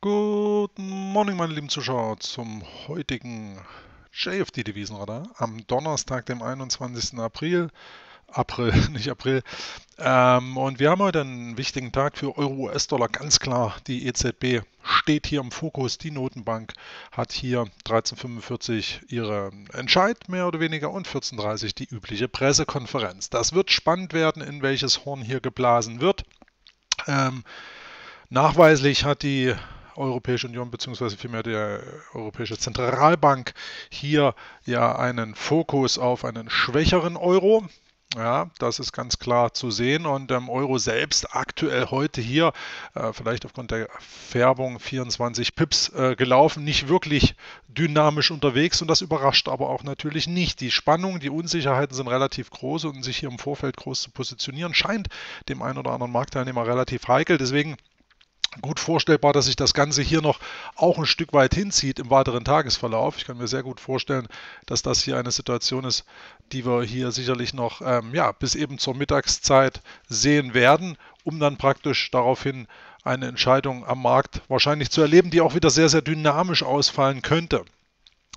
Guten Morgen, meine lieben Zuschauer, zum heutigen JFD-Devisenradar am Donnerstag, dem 21. April. April, nicht April. Ähm, und wir haben heute einen wichtigen Tag für Euro-US-Dollar. Ganz klar, die EZB steht hier im Fokus. Die Notenbank hat hier 1345 ihre Entscheid mehr oder weniger und 1430 die übliche Pressekonferenz. Das wird spannend werden, in welches Horn hier geblasen wird. Ähm, nachweislich hat die Europäische Union bzw. vielmehr der Europäische Zentralbank hier ja einen Fokus auf einen schwächeren Euro. Ja, das ist ganz klar zu sehen. Und ähm, Euro selbst aktuell heute hier, äh, vielleicht aufgrund der Färbung 24 Pips äh, gelaufen, nicht wirklich dynamisch unterwegs. Und das überrascht aber auch natürlich nicht. Die Spannung, die Unsicherheiten sind relativ groß und sich hier im Vorfeld groß zu positionieren, scheint dem einen oder anderen Marktteilnehmer relativ heikel. Deswegen gut vorstellbar, dass sich das Ganze hier noch auch ein Stück weit hinzieht im weiteren Tagesverlauf. Ich kann mir sehr gut vorstellen, dass das hier eine Situation ist, die wir hier sicherlich noch ähm, ja, bis eben zur Mittagszeit sehen werden, um dann praktisch daraufhin eine Entscheidung am Markt wahrscheinlich zu erleben, die auch wieder sehr, sehr dynamisch ausfallen könnte.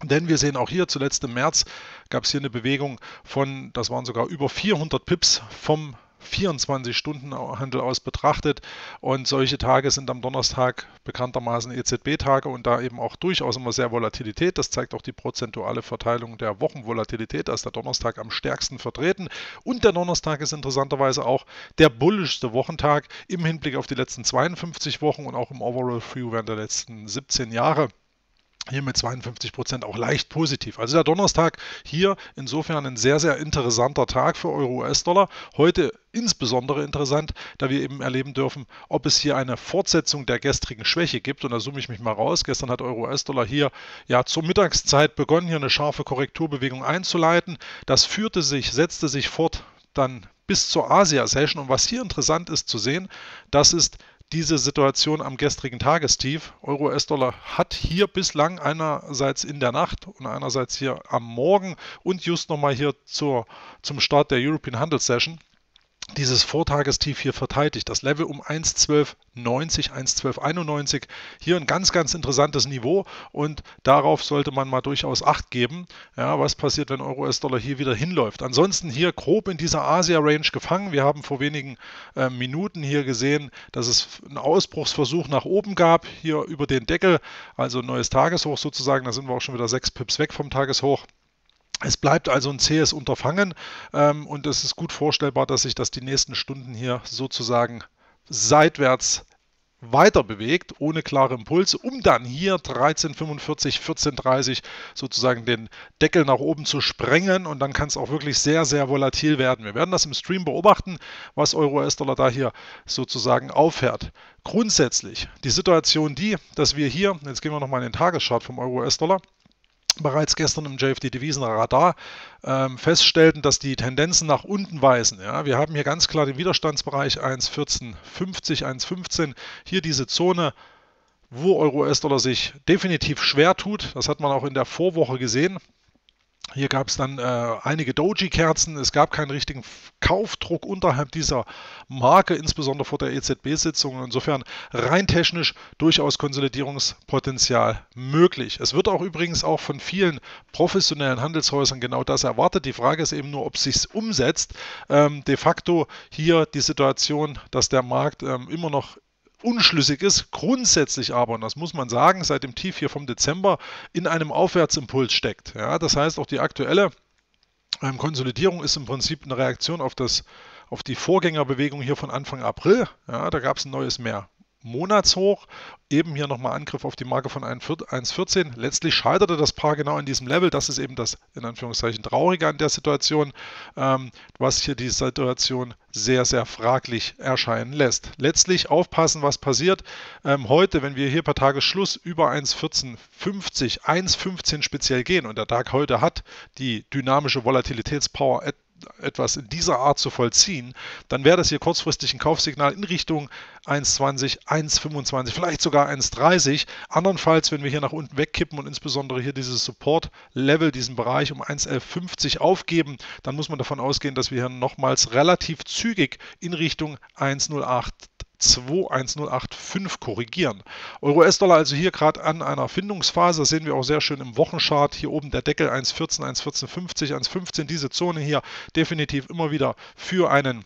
Denn wir sehen auch hier, zuletzt im März gab es hier eine Bewegung von, das waren sogar über 400 Pips vom 24-Stunden-Handel aus betrachtet. Und solche Tage sind am Donnerstag bekanntermaßen EZB-Tage und da eben auch durchaus immer sehr Volatilität. Das zeigt auch die prozentuale Verteilung der Wochenvolatilität. Da ist der Donnerstag am stärksten vertreten. Und der Donnerstag ist interessanterweise auch der bullischste Wochentag im Hinblick auf die letzten 52 Wochen und auch im Overall View während der letzten 17 Jahre hier mit 52 Prozent auch leicht positiv. Also der Donnerstag hier insofern ein sehr, sehr interessanter Tag für Euro-US-Dollar. Heute insbesondere interessant, da wir eben erleben dürfen, ob es hier eine Fortsetzung der gestrigen Schwäche gibt. Und da zoome ich mich mal raus. Gestern hat Euro-US-Dollar hier ja zur Mittagszeit begonnen, hier eine scharfe Korrekturbewegung einzuleiten. Das führte sich, setzte sich fort dann bis zur Asia-Session. Und was hier interessant ist zu sehen, das ist diese Situation am gestrigen Tagestief. Euro-US-Dollar hat hier bislang einerseits in der Nacht und einerseits hier am Morgen und just nochmal hier zur, zum Start der European Handelssession dieses Vortagestief hier verteidigt. Das Level um 1,1290, 1,1291. Hier ein ganz, ganz interessantes Niveau und darauf sollte man mal durchaus Acht geben, ja, was passiert, wenn Euro-US-Dollar hier wieder hinläuft. Ansonsten hier grob in dieser Asia-Range gefangen. Wir haben vor wenigen äh, Minuten hier gesehen, dass es einen Ausbruchsversuch nach oben gab, hier über den Deckel, also neues Tageshoch sozusagen. Da sind wir auch schon wieder sechs Pips weg vom Tageshoch. Es bleibt also ein zähes Unterfangen ähm, und es ist gut vorstellbar, dass sich das die nächsten Stunden hier sozusagen seitwärts weiter bewegt, ohne klare Impulse, um dann hier 1345, 1430 sozusagen den Deckel nach oben zu sprengen und dann kann es auch wirklich sehr, sehr volatil werden. Wir werden das im Stream beobachten, was Euro-US-Dollar da hier sozusagen auffährt. Grundsätzlich die Situation die, dass wir hier, jetzt gehen wir nochmal in den Tageschart vom Euro-US-Dollar, bereits gestern im JFD-Devisenradar ähm, feststellten, dass die Tendenzen nach unten weisen. Ja, wir haben hier ganz klar den Widerstandsbereich 1,1450, 1,15. Hier diese Zone, wo Euro-US-Dollar sich definitiv schwer tut. Das hat man auch in der Vorwoche gesehen. Hier gab es dann äh, einige Doji-Kerzen. Es gab keinen richtigen Kaufdruck unterhalb dieser Marke, insbesondere vor der EZB-Sitzung. Insofern rein technisch durchaus Konsolidierungspotenzial möglich. Es wird auch übrigens auch von vielen professionellen Handelshäusern genau das erwartet. Die Frage ist eben nur, ob es sich umsetzt. Ähm, de facto hier die Situation, dass der Markt ähm, immer noch unschlüssig ist, grundsätzlich aber, und das muss man sagen, seit dem Tief hier vom Dezember in einem Aufwärtsimpuls steckt. Ja, das heißt, auch die aktuelle ähm, Konsolidierung ist im Prinzip eine Reaktion auf, das, auf die Vorgängerbewegung hier von Anfang April. Ja, da gab es ein neues Mehr. Monatshoch. Eben hier nochmal Angriff auf die Marke von 1,14. Letztlich scheiterte das Paar genau in diesem Level. Das ist eben das in Anführungszeichen Traurige an der Situation, ähm, was hier die Situation sehr, sehr fraglich erscheinen lässt. Letztlich aufpassen, was passiert. Ähm, heute, wenn wir hier per Tagesschluss über 1,1450, 1,15 speziell gehen und der Tag heute hat die dynamische Volatilitätspower etwas in dieser Art zu vollziehen, dann wäre das hier kurzfristig ein Kaufsignal in Richtung 1,20, 1,25, vielleicht sogar 1,30. Andernfalls, wenn wir hier nach unten wegkippen und insbesondere hier dieses Support-Level, diesen Bereich um 1,1150 aufgeben, dann muss man davon ausgehen, dass wir hier nochmals relativ zügig in Richtung 1,08 21085 korrigieren. Euro-US-Dollar also hier gerade an einer Findungsphase, das sehen wir auch sehr schön im Wochenchart. Hier oben der Deckel 1,14, 1,1450, 1,15, diese Zone hier definitiv immer wieder für einen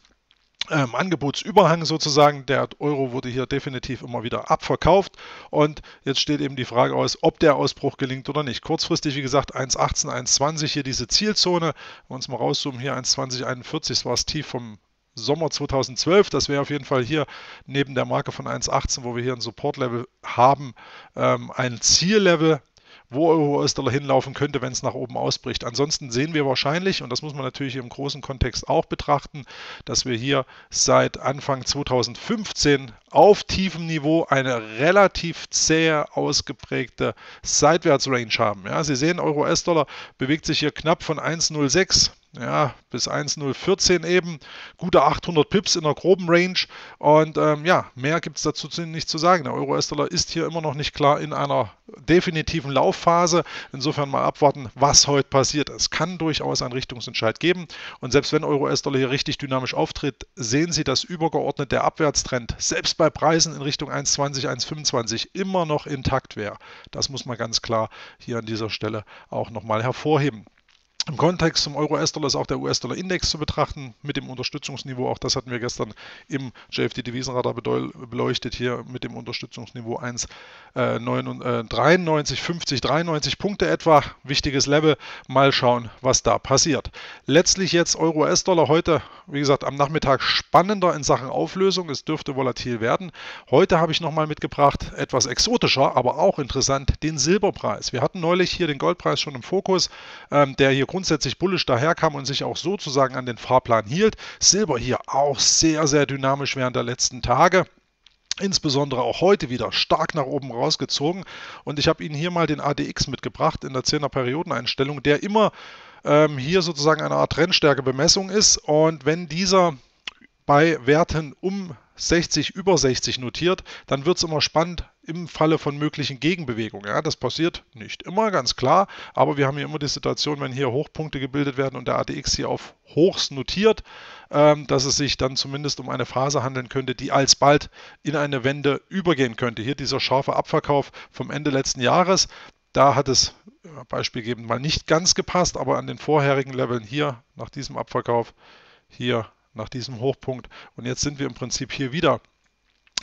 ähm, Angebotsüberhang sozusagen. Der Euro wurde hier definitiv immer wieder abverkauft und jetzt steht eben die Frage aus, ob der Ausbruch gelingt oder nicht. Kurzfristig, wie gesagt, 1,18, 1,20 hier diese Zielzone. Wenn wir uns mal rauszoomen, hier 1,2041, das war das Tief vom Sommer 2012. Das wäre auf jeden Fall hier neben der Marke von 1,18, wo wir hier ein Support-Level haben, ähm, ein Ziellevel wo Euro-US-Dollar hinlaufen könnte, wenn es nach oben ausbricht. Ansonsten sehen wir wahrscheinlich, und das muss man natürlich im großen Kontext auch betrachten, dass wir hier seit Anfang 2015 auf tiefem Niveau eine relativ zähe ausgeprägte Seitwärtsrange haben. Ja, Sie sehen, Euro-US-Dollar bewegt sich hier knapp von 1,06 ja, bis 1,014 eben. Gute 800 Pips in der groben Range. Und ähm, ja, mehr gibt es dazu nicht zu sagen. Der Euro-US-Dollar ist hier immer noch nicht klar in einer definitiven Laufphase. Insofern mal abwarten, was heute passiert. Es kann durchaus einen Richtungsentscheid geben. Und selbst wenn Euro-US-Dollar hier richtig dynamisch auftritt, sehen Sie, dass übergeordnet der Abwärtstrend selbst bei Preisen in Richtung 1,20, 1,25 immer noch intakt wäre. Das muss man ganz klar hier an dieser Stelle auch nochmal hervorheben. Im Kontext zum Euro-US-Dollar ist auch der US-Dollar-Index zu betrachten mit dem Unterstützungsniveau. Auch das hatten wir gestern im JFD-Devisenradar beleuchtet. Hier mit dem Unterstützungsniveau 1, äh, 93, 50, 93 Punkte etwa. Wichtiges Level. Mal schauen, was da passiert. Letztlich jetzt Euro-US-Dollar heute, wie gesagt, am Nachmittag spannender in Sachen Auflösung. Es dürfte volatil werden. Heute habe ich nochmal mitgebracht, etwas exotischer, aber auch interessant, den Silberpreis. Wir hatten neulich hier den Goldpreis schon im Fokus, ähm, der hier grundsätzlich bullisch daherkam und sich auch sozusagen an den Fahrplan hielt. Silber hier auch sehr, sehr dynamisch während der letzten Tage insbesondere auch heute wieder stark nach oben rausgezogen. Und ich habe Ihnen hier mal den ADX mitgebracht in der 10er Periodeneinstellung, der immer ähm, hier sozusagen eine Art Trendstärkebemessung ist. Und wenn dieser bei Werten um 60 über 60 notiert, dann wird es immer spannend im Falle von möglichen Gegenbewegungen. Ja, das passiert nicht immer, ganz klar, aber wir haben hier immer die Situation, wenn hier Hochpunkte gebildet werden und der ADX hier auf Hochs notiert, ähm, dass es sich dann zumindest um eine Phase handeln könnte, die alsbald in eine Wende übergehen könnte. Hier dieser scharfe Abverkauf vom Ende letzten Jahres, da hat es beispielgebend mal nicht ganz gepasst, aber an den vorherigen Leveln hier nach diesem Abverkauf hier nach diesem Hochpunkt. Und jetzt sind wir im Prinzip hier wieder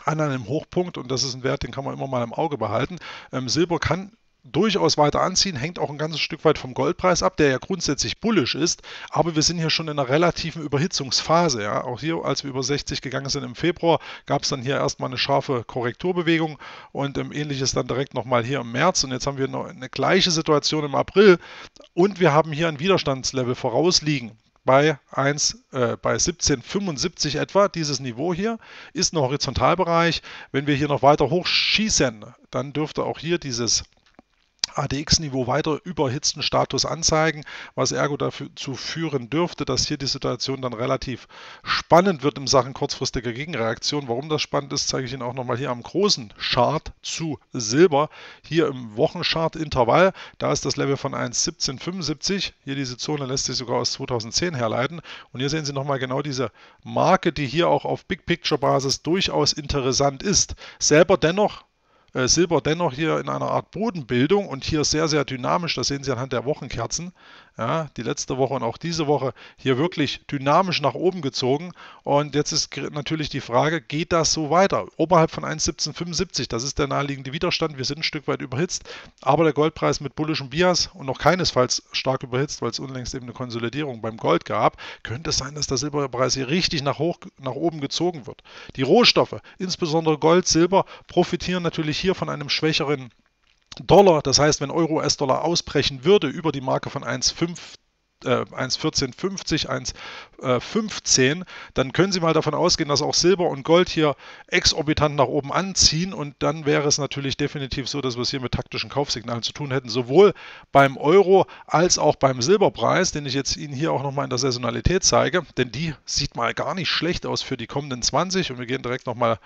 an einem Hochpunkt und das ist ein Wert, den kann man immer mal im Auge behalten. Ähm, Silber kann durchaus weiter anziehen, hängt auch ein ganzes Stück weit vom Goldpreis ab, der ja grundsätzlich bullisch ist, aber wir sind hier schon in einer relativen Überhitzungsphase. Ja. Auch hier, als wir über 60 gegangen sind im Februar, gab es dann hier erstmal eine scharfe Korrekturbewegung und ähm, ähnliches dann direkt nochmal hier im März und jetzt haben wir noch eine gleiche Situation im April und wir haben hier ein Widerstandslevel vorausliegen bei 1, äh, bei 1775 etwa. Dieses Niveau hier ist ein Horizontalbereich. Wenn wir hier noch weiter hochschießen, dann dürfte auch hier dieses ADX-Niveau weiter überhitzten Status anzeigen, was ergo dazu führen dürfte, dass hier die Situation dann relativ spannend wird in Sachen kurzfristiger Gegenreaktion. Warum das spannend ist, zeige ich Ihnen auch nochmal hier am großen Chart zu Silber. Hier im Wochenchart-Intervall, da ist das Level von 1,1775. Hier diese Zone lässt sich sogar aus 2010 herleiten. Und hier sehen Sie nochmal genau diese Marke, die hier auch auf Big Picture Basis durchaus interessant ist. Selber dennoch Silber dennoch hier in einer Art Bodenbildung und hier sehr, sehr dynamisch. Das sehen Sie anhand der Wochenkerzen. Ja, die letzte Woche und auch diese Woche hier wirklich dynamisch nach oben gezogen. Und jetzt ist natürlich die Frage, geht das so weiter? Oberhalb von 1,1775, das ist der naheliegende Widerstand. Wir sind ein Stück weit überhitzt, aber der Goldpreis mit bullischem Bias und noch keinesfalls stark überhitzt, weil es unlängst eben eine Konsolidierung beim Gold gab, könnte es sein, dass der Silberpreis hier richtig nach, hoch, nach oben gezogen wird. Die Rohstoffe, insbesondere Gold, Silber, profitieren natürlich hier von einem schwächeren Dollar. Das heißt, wenn Euro US-Dollar ausbrechen würde über die Marke von 1,5 1,1450, 1,15, dann können Sie mal davon ausgehen, dass auch Silber und Gold hier exorbitant nach oben anziehen und dann wäre es natürlich definitiv so, dass wir es hier mit taktischen Kaufsignalen zu tun hätten, sowohl beim Euro als auch beim Silberpreis, den ich jetzt Ihnen hier auch nochmal in der Saisonalität zeige, denn die sieht mal gar nicht schlecht aus für die kommenden 20 und wir gehen direkt nochmal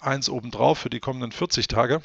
eins oben drauf für die kommenden 40 Tage.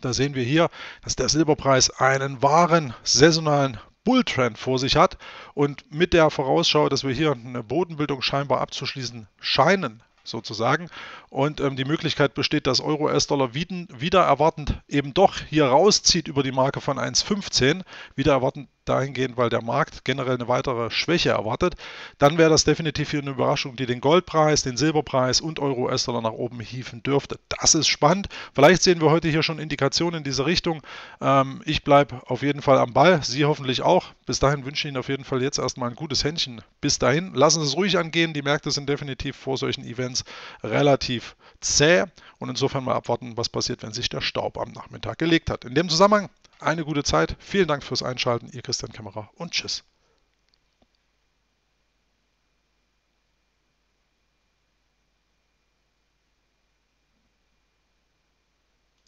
Da sehen wir hier, dass der Silberpreis einen wahren saisonalen Bulltrend vor sich hat und mit der Vorausschau, dass wir hier eine Bodenbildung scheinbar abzuschließen scheinen, sozusagen. Und ähm, die Möglichkeit besteht, dass Euro-US-Dollar wieder erwartend eben doch hier rauszieht über die Marke von 1,15. Wieder erwartend dahingehend, weil der Markt generell eine weitere Schwäche erwartet, dann wäre das definitiv hier eine Überraschung, die den Goldpreis, den Silberpreis und Euro-US-Dollar nach oben hieven dürfte. Das ist spannend. Vielleicht sehen wir heute hier schon Indikationen in diese Richtung. Ähm, ich bleibe auf jeden Fall am Ball, Sie hoffentlich auch. Bis dahin wünsche ich Ihnen auf jeden Fall jetzt erstmal ein gutes Händchen. Bis dahin, lassen Sie es ruhig angehen. Die Märkte sind definitiv vor solchen Events relativ zäh und insofern mal abwarten, was passiert, wenn sich der Staub am Nachmittag gelegt hat. In dem Zusammenhang eine gute Zeit. Vielen Dank fürs Einschalten. Ihr Christian Kämmerer und tschüss.